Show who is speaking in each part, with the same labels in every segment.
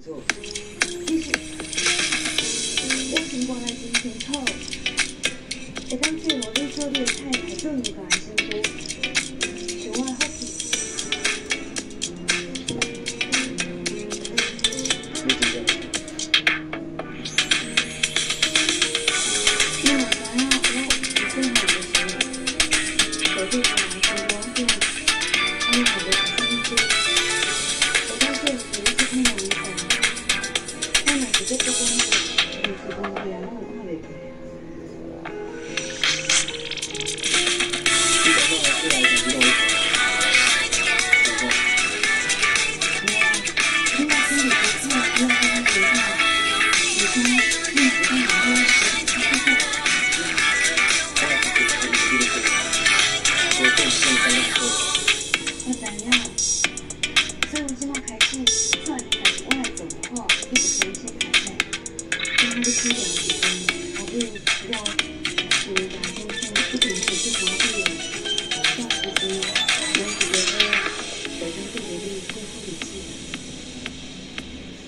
Speaker 1: 错，其实我先过来真清楚，会当做我你做你的太太，做你个先做，是我的福气。
Speaker 2: 你紧张？
Speaker 1: 因为我知影我最好的时候，我对他来说，我对我好的先做，我若是在做工作，就是工作啊，我看袂过。
Speaker 2: 你打算还是来讲激动一场？然后
Speaker 1: 没有，因为心里不是不要跟他学校，你跟他一直在讲说，
Speaker 2: 当然是可以可以可以可以。我更更三两个。
Speaker 1: 我知影，所以我即马开始，做的代志我来做好，你就可以先开始。跟他的起点时间，我会要是两天前不停的去查这个教师资，我觉得首先对我的恢复理智。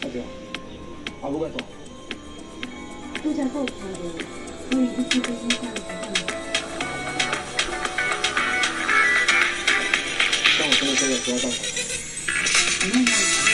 Speaker 2: 阿舅，阿母个多，
Speaker 1: 度假够快乐，可以一起跟你看一看。
Speaker 2: 但我真的真的不要上场。
Speaker 1: 没有。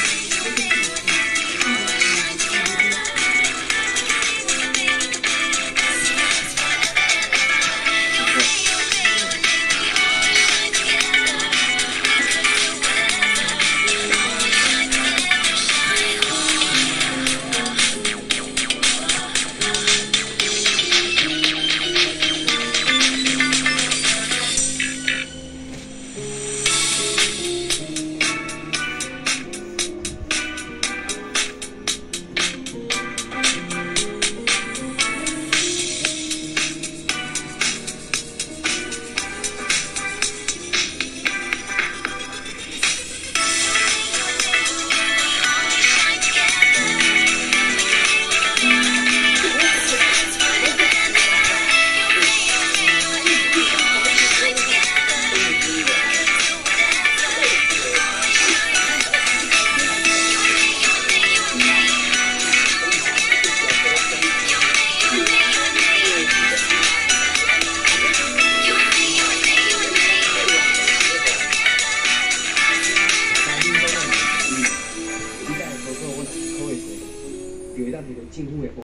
Speaker 1: 进攻也不